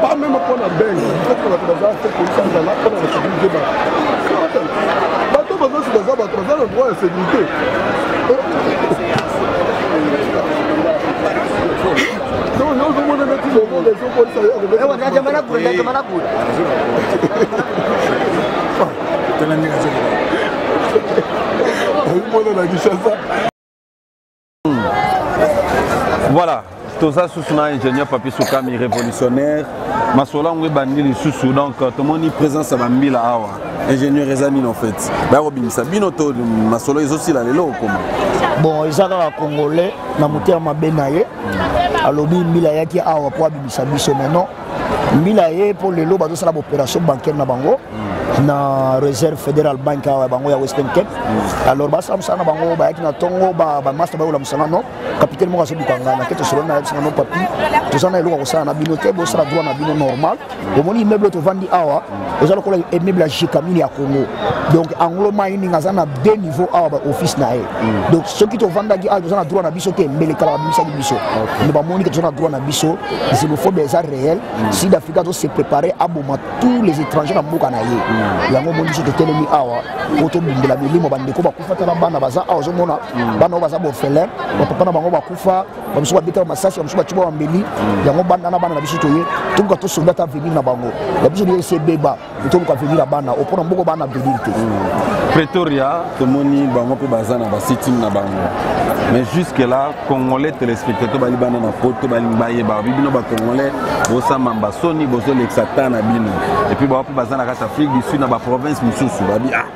pas même mpo na benge mpe bato baza te kosanzala mpo na basécurité bato bato bazosi baza bato baza na droit ya sécurité ozomona neti bomoga ezokolisa omona na kinshasa voilà toza susu na ingénieur papi sukami révolutionnaire masolo yango ebandi lisusu donc euh, tomoni présence ya bambila awa ingénieur eza nini en fait baya kobimisa bino to masolo ezosila lelo okoma bon eza kaka congolais na motema mabe na ye alobi mbila ayaki awa mpo abimisa biso maintenant mbila ye mpo lelo bazosala baopération bancaire na bango hmm. na réserve fédéral banque ya bango ya western cape hmm. alors basala mosala na bango bayaki na ntongo bamaster bayola mosala no capitaine moko azobuka ngai nake tosolo na yebisana no papi toza na eloko ya kosala na bino te bosala droit na bino normal hmm. omoni immeuble tovandi awa eza lokola aimable ya jikamini ya congo donc anglo mining aza na deux niveau awa baoffice na ye mm. donc soki tovandaki awa toza na droit na biso te mbele kala babimisaki biso nde bamoni ke toza na droit na biso xénophobe eza réel mm. sud africa azo se préparer aboma tous les étrangers na mboka na ye mm. yango omoni biso totelemi awa po tobundela milimo bandeko bakufa tala bana baza awa ozomona bana oyo baza borfelin bapapa na bango bakufa bamosusu babetaka masasi bamosusu batyuba bambeli mm. yango bana na bana na biso toye toluka tosombi ata avenir na bango na biso toyesi ebeba toluka avenir ya bana opona mboko bana avenir te mm. pretoria tomoni bango mpe baza na basitime na bango mais jusque là congolais téléspectateur bali bana na poto balingi bayeba bi bino bacongolais bosamba mbasoni bozolekisa ta na bino epuis bawa mpe baza na kati afrique du sud na baprovince mosusu babi ah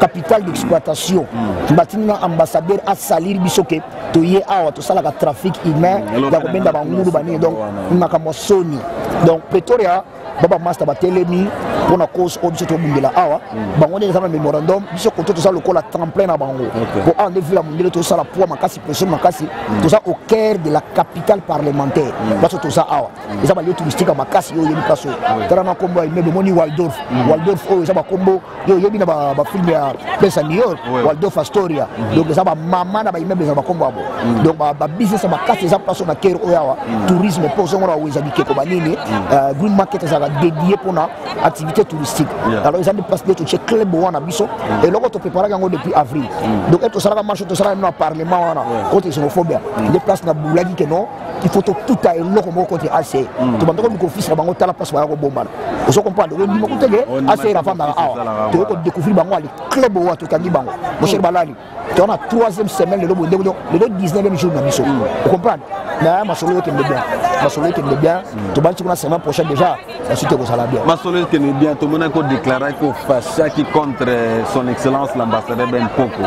capital d'exploitation hmm. batindi na ambassadeur asaliri biso ke toye awa tosalaka trafic humain hmm. ya kobenda bangulu banini donc makambo ya soni donc pretoria baba master batelemi mpo na cause oyo biso tobundela awa hmm. bango nde eza na memorandum biso koto toza lokola tremplin na bango mpo awa nde vile ya mondele tosala poids makasi pression makasi toza au cœur de la capitale parlementaire biso toza awa eza balio touristique ya makasi oyo oyebi kaso tala na nkombo ya immeuble omoni waldorf waldorf oyo eza bakombo yo oyebi na bafilme ya place ya new york waldof astoria mhm. donc eza bamama na baimeble eza bakombo yabo mhm. donc babusiness ya makasi eza place na kere oyo awa mhm. tourisme mpo ozongona weza bikeko banini euh, green market ezalaka dédié mpona activité touristique alors eza nde place nde totie club wana biso eloko topreparaki yango depuis avril donc e tosalaka marche tosalaka no na parlement wana oyo te xenophobia nde place na bulaki ke non il faut totuta eloko moko contre ac hmm. tobanda komi kofisela bango tala place baya kobombana ozo comprendre ondima kuteke ac erafandaka awa toye kodécouvrir bango ali club oyo tokangi bango moshel balali toza na troisième semaine lelo boye ndenge lelo 19e jour na biso hmm. ocomprendre na masolo ekende bien masolo ekende bien hmm. tobandi sikoyo na semaine prochaine déjà ensuite ekozala bien masolo ekende bien tomonaki odeklarai kofashaki contre son excellence l'ambassadeur ben poko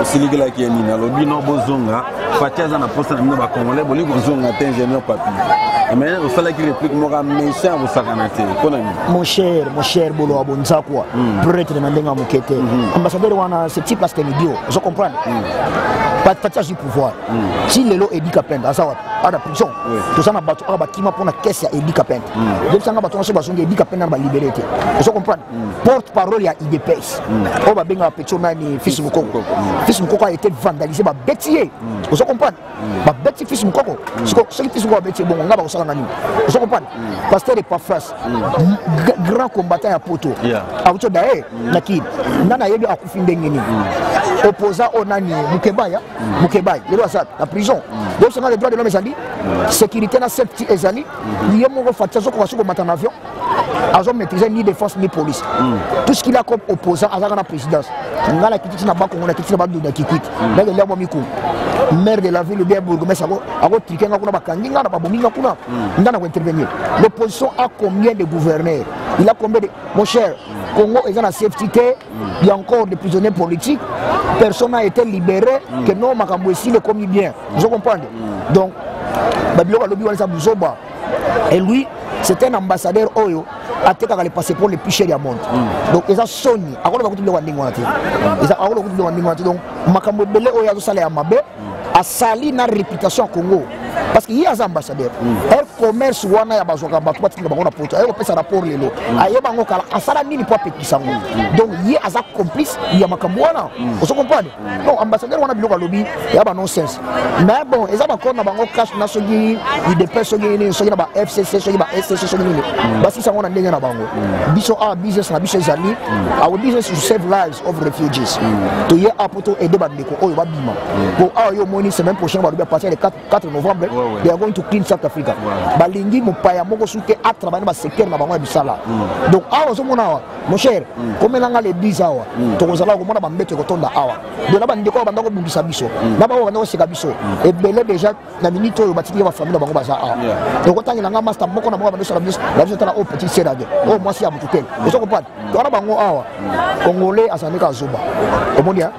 osilikelaki ye nini alobi no bozonga fati aza na mposa na bino bacongolais boli kozonga te ingénieur papi mais osalaki réplique moko méchant kosakana te mpo na nini mon cher mon cher bolowa bonzakwa hmm. pretre na ndenge ya moke te hmm. ambassadeur wana ce type aste midio ozo comprendre hmm. fati azwi pouvoir ti lelo edika penda aza wapi Son, toza na bato awa bakima mpo na kese ya edika pene yebisanga bato nyonso bazongi edika pene na balibere te ozo comprendre porte parole ya idps oyo babengaka petio nani fils mokoko fils mokoko a été vandalise babeti ye ozo comprendre babeti fils mokoko siko soki fils mokoko babeti ye bongo ngai bakosala nga nini ozo comprendre pasteur epafras grand combattant ya poto Yeah. awuti odaye na kini nani ayebi akufi ndenge nini opposant oyo nani mukebaya mukebayi lelo aza na prison bosanga le droit de l'homme ezali sécurité na safety ezali ye moko fati azokoka soki komata na avion azo maîtrise ni défense ni police tout ce qu'il a comme opposant azalaka na présidence nga na kititi na bakongo na kititi na bandu na kikwiti ndenge liabo mikungu maire de la ville bien bourgmestre akotrike nga kuna bakangi nga na babomi nga kuna nga na kointervenir l'opposition a combien de gouverneur il a combien de mon cher congo eza na safety te Il y a encore des prisonniers politiques. Personne n'a été libéré. Mm. Que non, Makambo ici, le commis bien. Mm. Vous comprenez mm. Donc, Babylon a lobby Walsa Bouzoba. Et lui, c'est un ambassadeur Oyo. atekaka le passeport le plus cher ya monde mm. donc eza soni akoloba kutu biloko ya ndenge wana te akoloba kutu biloko ya ndenge wana te donc makambo ebele oyo azosala ya mabe asali na réputation ya congo parce que ye aza ambassadeur air commerce wana ya bazwaka bato batikela bango na poto aye kopesa rapport lelo aye bango kala asala nini mpo apekisa yango donc ye aza complice ya makambo wana ozo comprendre donc ambassadeur wana biloko alobi ya ba nonsense mais bon eza bakor na bango cash na soki udps soki nini soki na ba fcc soki ba scc soki nini basisa yango na ndenge na bango biso awa business na biso ezali our business to save lives of refugees toye apo to aide bande oyo babima po awa yo omoni semaine prochaine balobi apartir le 4 novembre they are going to clean south africa balingi mopaya moko su te atravaille na basecteur na bango ya misala mm. donc awa ozomona awa mon cher mm. komela nga le 10 awa mm. tokozala komona bambeto ekotonda awa dona bandeko oyo banda kobundisa biso na baoyo banda koseka biso ebele deja na minute oyo batiki ba famille na bango baza awa donc otangela nga master moko na moko bando sala biso la biso tala o petit sera de o mwasi ya mutu te ozo ko pat to na bango awa congolais azali ka zoba omoni ya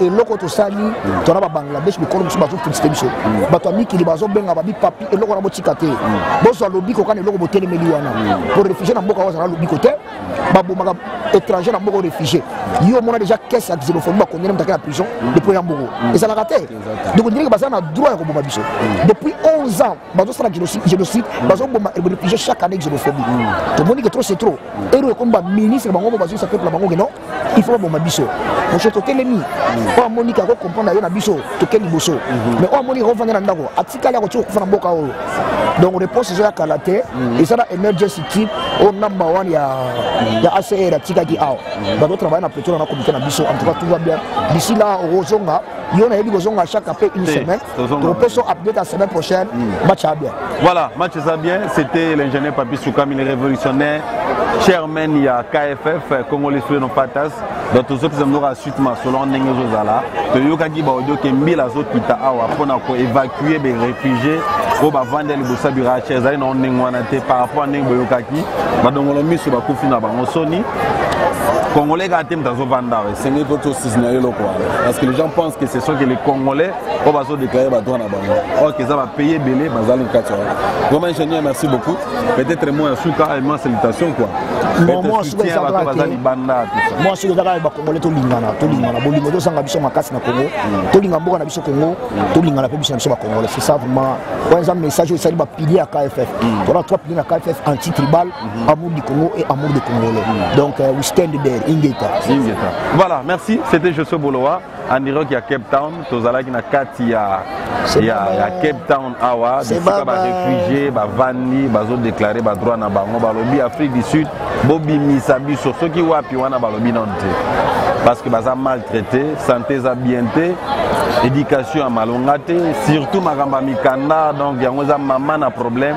eloko tosali to na ba bangladesh bikolo biso bazo felicite biso bato ya mikili bazo benga ba bipapi eloko na botika te bozwa lobiko kana eloko botelemeli wana po réfugié na mboka ozala lobiko te babomaka étranger na mboka réfugié yo omona déjà caisse ya xylophone bakondene motake na prison depuis ya mbogo ezalaka te donc ndenge baza na droit ya koboma biso mm. depuis 11 ans bazosala génocide mm. bazoboma ebonepige chaque année xénophobie mm. tomoni ke trop c'est trop ero ekomi baministre bango mo bazoyisa peuple na bango ke non il faut baboma biso moshe totelemi oyo amoni ke akocomprendre yo na biso toke liboso mm-hmm. mais oyo amoni akofanda na ndako atikali akotika kokufa na mboka oyo donc réponse ezoya kala te eza na emergency type oyo number one ya acr atikaki awa bato travaille na petrole na komite na biso en tout cas tout va bien d'ici là okozonga yo nayebi kozonga chaque après une semaine tokopesa update la semaine prochaine hmm. match eza bien voilà match eza bien c'était l'ingénieur papi soukami le révolutionnaire chairman ya kff congolais no patas donc tozopesa moko ya suite masolo ya ndenge ezozala toyokaki baaudio ke mbila azokita awa mpona koévacue baréfugie oyo bavandi ya liboso ya biracha ezali na ndenge wana te par rapport ya ndenge boyokaki badongolo miso bakufi na bango soni congolais kaka te moto azovanda esengeli mpo tosisina ye eloko wana parce que les gens pensent que ce sont que les congolais oyo bazodeklare badroit na bango orke eza bapaye ebele bazali na kati yango vraiment ingénieur merci beaucoup peut-être moi ya suka ma salutation quoi baza libanda mwa soki ezaka bacongolais tolingana tolingana bolingo tozanga biso makasi na congo mm. tolinga mboka na biso congo mm. tolingana mpe biso na biso bacongolais c'est ça vraiment oyo eza message oyo esali bapilier ya kff mm. tona trois pilier na kff anti tribal Mhm. Amour du Congo et amour des Congolais. Mhm. Donc, euh, we stand there, Ingeta. Ingeta. Voilà, merci. C'était Josué Boloa, en direct à Cape Town. Tozalaki na kati ya ya, ya Cape Town awa bisika baréfugié bavandi bazodeklare badroit na bango balobi Afrique du Sud bobimisa biso soki wapi wana balobi nano te parce que baza maltraité santé eza bien te éducation ya malonga te surtout makambo ya mikanda donc yango eza mama na problème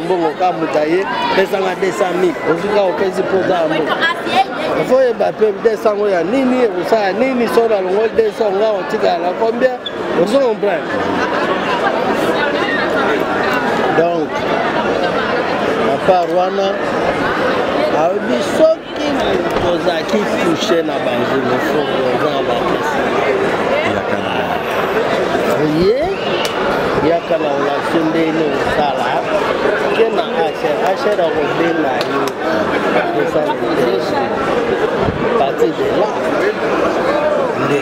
mbongo ka moto aye pesanga 200 mil ozwi kaka opesi mpo oza yango ifo oyeba mpe 200 yango ya nini ekosala nini so nalongoli 200 yango awa otikala na combien ozo comprendre donc apart wana ayebi soki tozalaki touche na banzulufoko oza na bakesi ye yaka na olasi ndeni osala ke na asher asher akobenga yo akosala lisusu parti de la nde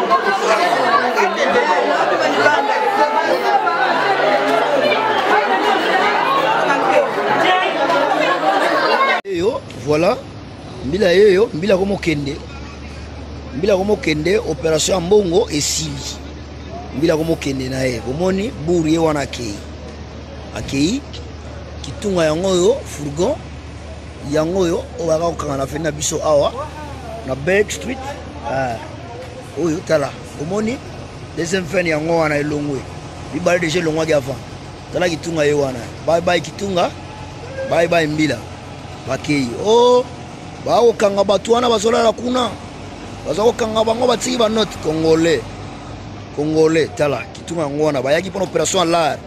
eyo voilà mbila yeyo mbila komokende mbila komokende opération ya mbongo esili mbila komokende na ye bomoni buru ye wana akei akei kitunga yango oyo fourgon yango oyo oyo baka kokanga na feni na biso awa na berg street ah. oyo tala omoni deuxième fin yango wana elongwe mibale deja elongwaki avant tala kitunga ye wana baibai kitunga baibai mbila bakei o oh, bakokanga bato wana bazolala kuna baza kokanga bango batiki banote congolais congolais tala kitunga yango wana bayaki mpona opération ya lar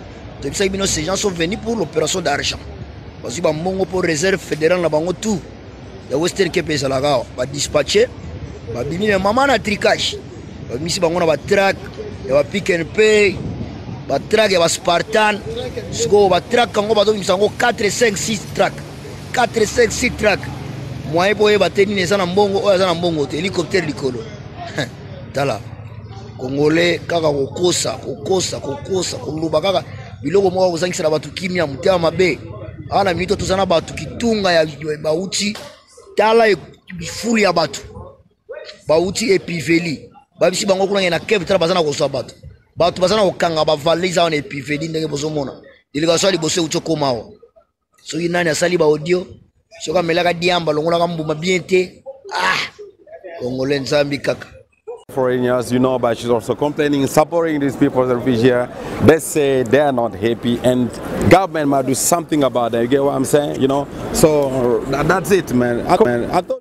toyebisaki bino ces gens sont venus pour l'opération d'argent bazwi bambongo mpo réserve fédérale na bango tout ya western kepe ezalaka awa badispatche babimi na mama na tricage babimisi bango na batrake ya bapick and pay batrake ya baspartan sikoyo batrake yango bazobimisa yango 4 5 6 trake 4 5 6 trake moyen mpo oyeba te nini eza na mbongo oyo aza na mbongo te hélicoptère likolo tala kongole kaka kokosa kokosa kokosa koloba kaka biloko moko kozangisela bato kimia motema mabe awa na mito toza na bato kitunga ya bauti tala e, bifuli ya bato bauti epiveli babisi bango kuna na keve tala baza na kozwa bato bato baza na kokanga bavale eza wana epiveli ndenge bozomona delegation ya liboso euti okoma awa soki nani asali baaudio soki amelaka diamba alongolaka mbuma bien te ah kongole nzambi kaka foreigners, you know, but she's also complaining, supporting these people, refugees here. They say they are not happy, and government must do something about that. You get what I'm saying? You know, so that's it, man. I, man, I thought.